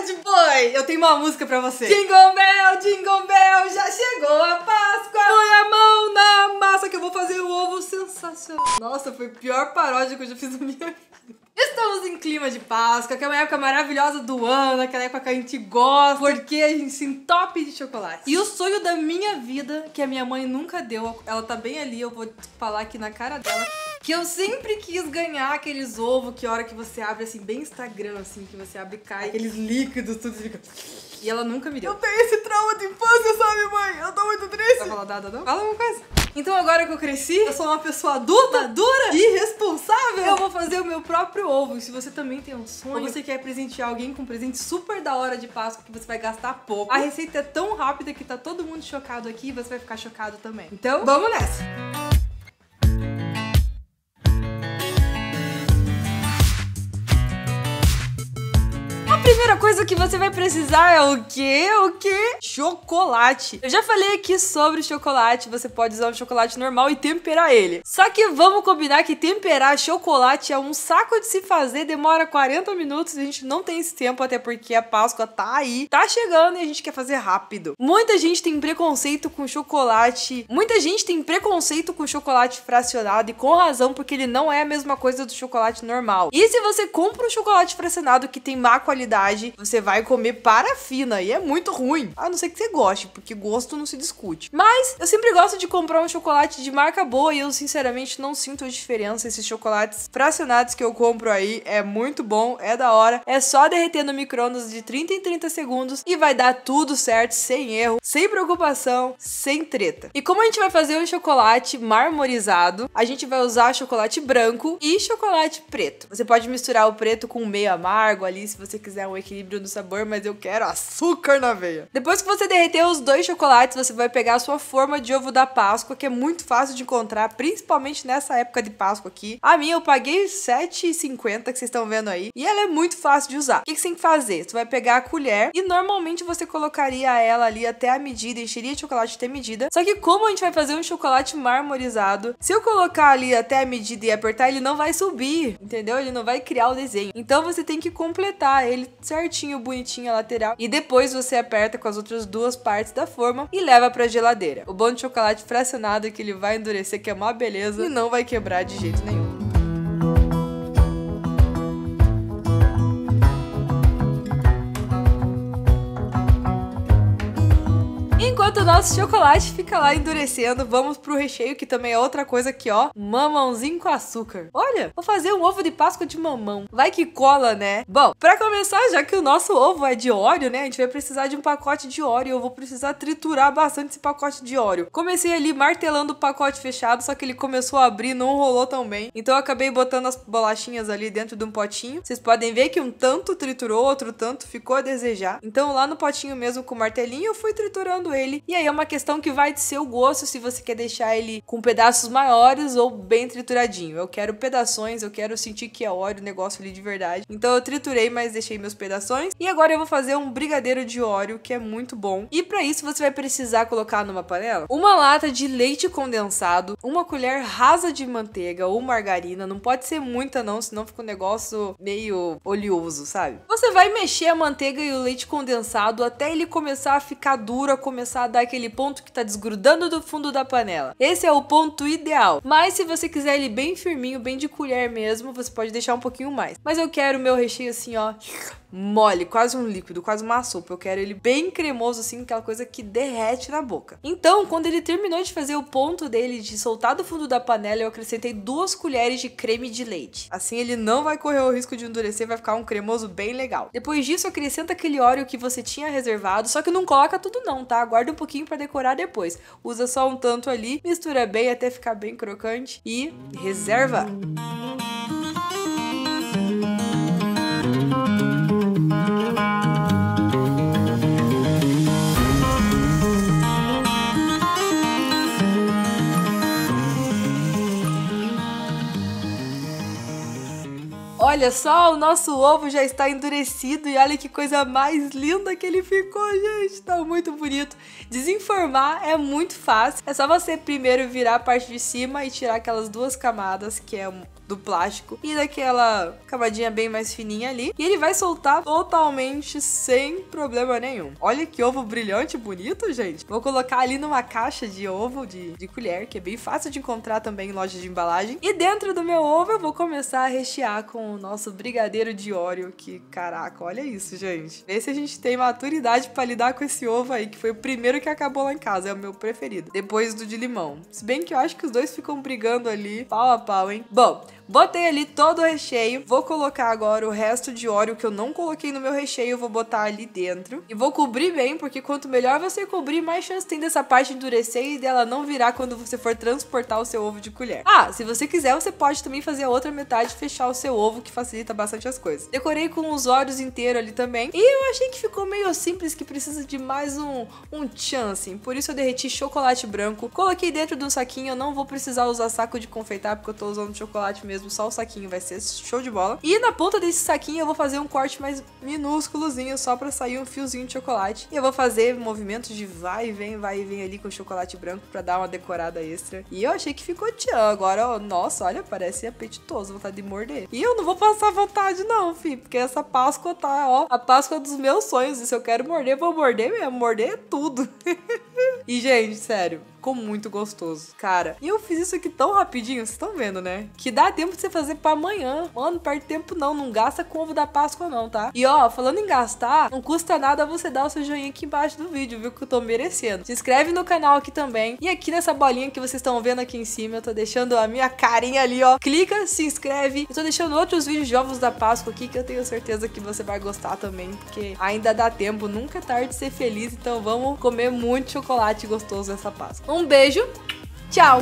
bad boy! Eu tenho uma música pra você. Jingle bell, jingle bell, já chegou a Páscoa. Põe a mão na massa que eu vou fazer o ovo sensacional. Nossa, foi a pior paródia que eu já fiz na minha vida. Estamos em clima de Páscoa, que é uma época maravilhosa do ano, aquela época que a gente gosta, porque a gente se entope de chocolate. E o sonho da minha vida, que a minha mãe nunca deu, ela tá bem ali, eu vou falar aqui na cara dela, que eu sempre quis ganhar aqueles ovos que a hora que você abre, assim, bem Instagram, assim, que você abre e cai, aqueles líquidos, tudo fica... E ela nunca me deu. Eu tenho esse trauma de infância, sabe, mãe? Eu tô muito triste. Vai falar nada, não? Fala uma coisa. Então agora que eu cresci, eu sou uma pessoa adulta, dura e responsável, eu vou fazer o meu próprio ovo. E se você também tem um sonho, ou você quer presentear alguém com um presente super da hora de Páscoa que você vai gastar pouco, a receita é tão rápida que tá todo mundo chocado aqui e você vai ficar chocado também. Então, vamos nessa! Primeira coisa que você vai precisar é o quê? O quê? Chocolate. Eu já falei aqui sobre chocolate, você pode usar um chocolate normal e temperar ele. Só que vamos combinar que temperar chocolate é um saco de se fazer, demora 40 minutos, a gente não tem esse tempo, até porque a Páscoa tá aí, tá chegando e a gente quer fazer rápido. Muita gente tem preconceito com chocolate, muita gente tem preconceito com chocolate fracionado e com razão, porque ele não é a mesma coisa do chocolate normal. E se você compra um chocolate fracionado que tem má qualidade, você vai comer parafina e é muito ruim. A não ser que você goste, porque gosto não se discute. Mas eu sempre gosto de comprar um chocolate de marca boa e eu sinceramente não sinto a diferença. Esses chocolates fracionados que eu compro aí é muito bom, é da hora. É só derreter no micro-ondas de 30 em 30 segundos e vai dar tudo certo, sem erro, sem preocupação, sem treta. E como a gente vai fazer um chocolate marmorizado, a gente vai usar chocolate branco e chocolate preto. Você pode misturar o preto com meio amargo ali, se você quiser um equilíbrio do sabor, mas eu quero açúcar na veia. Depois que você derreter os dois chocolates, você vai pegar a sua forma de ovo da Páscoa, que é muito fácil de encontrar, principalmente nessa época de Páscoa aqui. A minha eu paguei R$7,50, que vocês estão vendo aí, e ela é muito fácil de usar. O que, você tem que fazer? Você vai pegar a colher e normalmente você colocaria ela ali até a medida, encheria de chocolate até medida. Só que como a gente vai fazer um chocolate marmorizado, se eu colocar ali até a medida e apertar, ele não vai subir, entendeu? Ele não vai criar o desenho. Então você tem que completar ele certinho, bonitinho a lateral. E depois você aperta com as outras duas partes da forma e leva pra geladeira. O bom de chocolate fracionado é que ele vai endurecer, que é uma beleza, e não vai quebrar de jeito nenhum. Enquanto o nosso chocolate fica lá endurecendo, vamos pro recheio, que também é outra coisa aqui, ó. Mamãozinho com açúcar. Olha, vou fazer um ovo de Páscoa de mamão. Vai que cola, né? Bom, pra começar, já que o nosso ovo é de óleo, né? A gente vai precisar de um pacote de óleo. Eu vou precisar triturar bastante esse pacote de óleo. Comecei ali martelando o pacote fechado, só que ele começou a abrir, não rolou tão bem. Então eu acabei botando as bolachinhas ali dentro de um potinho. Vocês podem ver que um tanto triturou, outro tanto ficou a desejar. Então lá no potinho mesmo com o martelinho, eu fui triturando ele. E aí é uma questão que vai de seu gosto se você quer deixar ele com pedaços maiores ou bem trituradinho. Eu quero pedações, eu quero sentir que é óleo o negócio ali de verdade. Então eu triturei, mas deixei meus pedaços. E agora eu vou fazer um brigadeiro de óleo, que é muito bom. E para isso você vai precisar colocar numa panela uma lata de leite condensado, uma colher rasa de manteiga ou margarina. Não pode ser muita não, senão fica um negócio meio oleoso, sabe? Você vai mexer a manteiga e o leite condensado até ele começar a ficar duro, a começar a dar aquele ponto que tá desgrudando do fundo da panela. Esse é o ponto ideal. Mas se você quiser ele bem firminho, bem de colher mesmo, você pode deixar um pouquinho mais. Mas eu quero o meu recheio assim, ó, mole, quase um líquido, quase uma sopa. Eu quero ele bem cremoso, assim, aquela coisa que derrete na boca. Então, quando ele terminou de fazer o ponto dele de soltar do fundo da panela, eu acrescentei duas colheres de creme de leite. Assim ele não vai correr o risco de endurecer, vai ficar um cremoso bem legal. Depois disso, acrescenta aquele óleo que você tinha reservado, só que não coloca tudo não, tá? Guarda um pouquinho para decorar depois. Usa só um tanto ali, mistura bem até ficar bem crocante e reserva. Olha só, o nosso ovo já está endurecido e olha que coisa mais linda que ele ficou, gente. Tá muito bonito. Desenformar é muito fácil. É só você primeiro virar a parte de cima e tirar aquelas duas camadas, que é do plástico e daquela camadinha bem mais fininha ali. E ele vai soltar totalmente sem problema nenhum. Olha que ovo brilhante bonito, gente. Vou colocar ali numa caixa de ovo de, de colher, que é bem fácil de encontrar também em lojas de embalagem. E dentro do meu ovo eu vou começar a rechear com o nosso brigadeiro de óleo, que caraca, olha isso, gente. Vê se a gente tem maturidade para lidar com esse ovo aí, que foi o primeiro que acabou lá em casa, é o meu preferido. Depois do de limão. Se bem que eu acho que os dois ficam brigando ali, pau a pau, hein? Bom, Botei ali todo o recheio. Vou colocar agora o resto de óleo que eu não coloquei no meu recheio. Vou botar ali dentro. E vou cobrir bem, porque quanto melhor você cobrir, mais chance tem dessa parte endurecer e dela não virar quando você for transportar o seu ovo de colher. Ah, se você quiser, você pode também fazer a outra metade fechar o seu ovo, que facilita bastante as coisas. Decorei com os olhos inteiros ali também. E eu achei que ficou meio simples, que precisa de mais um, um assim. Por isso eu derreti chocolate branco. Coloquei dentro de um saquinho. Eu não vou precisar usar saco de confeitar, porque eu tô usando chocolate mesmo mesmo, só o saquinho vai ser show de bola. E na ponta desse saquinho eu vou fazer um corte mais minúsculozinho, só pra sair um fiozinho de chocolate. E eu vou fazer movimentos de vai e vem, vai e vem ali com chocolate branco pra dar uma decorada extra. E eu achei que ficou tchan. Agora, ó, nossa, olha, parece apetitoso, vontade de morder. E eu não vou passar vontade não, fi, porque essa Páscoa tá, ó, a Páscoa dos meus sonhos. E se eu quero morder, vou morder mesmo. Morder é tudo. e, gente, sério, ficou muito gostoso, cara. E eu fiz isso aqui tão rapidinho, vocês estão vendo, né? Que dá tempo de você fazer para amanhã. Mano, perde tempo não, não gasta com ovo da Páscoa não, tá? E ó, falando em gastar, não custa nada você dar o seu joinha aqui embaixo do vídeo, viu? Que eu tô merecendo. Se inscreve no canal aqui também. E aqui nessa bolinha que vocês estão vendo aqui em cima, eu tô deixando a minha carinha ali, ó. Clica, se inscreve. Eu tô deixando outros vídeos de ovos da Páscoa aqui que eu tenho certeza que você vai gostar também, porque ainda dá tempo, nunca é tarde de ser feliz. Então vamos comer muito chocolate gostoso nessa Páscoa. Um beijo, tchau!